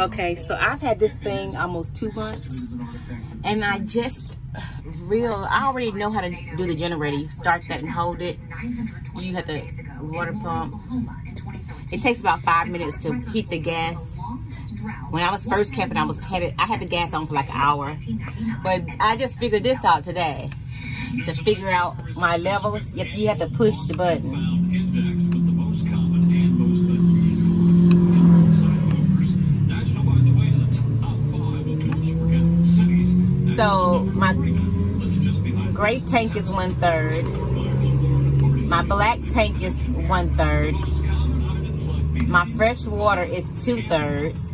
Okay, so I've had this thing almost two months, and I just real. I already know how to do the generator. You start that and hold it. You have the water pump. It takes about five minutes to heat the gas. When I was first camping, I was had it. I had the gas on for like an hour, but I just figured this out today. To figure out my levels, you, you have to push the button. So my gray tank is one third. My black tank is one third. My fresh water is two thirds.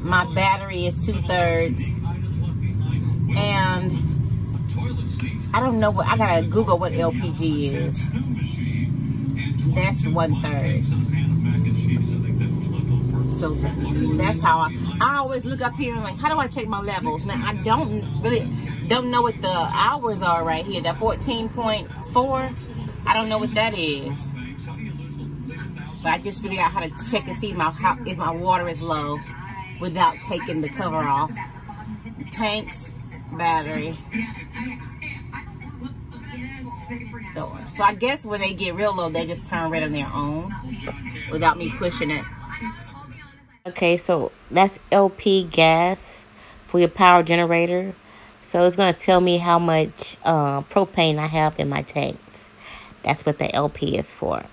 My battery is two thirds. And I don't know what, I gotta Google what LPG is. That's one third. So that's how I, I always look up here and like, how do I check my levels? Now I don't really, don't know what the hours are right here. That 14.4, I don't know what that is. But I just figured out how to check and see my how, if my water is low without taking the cover off. Tanks, battery. Door. So I guess when they get real low, they just turn red on their own without me pushing it. Okay, so that's LP gas for your power generator. So it's going to tell me how much uh, propane I have in my tanks. That's what the LP is for.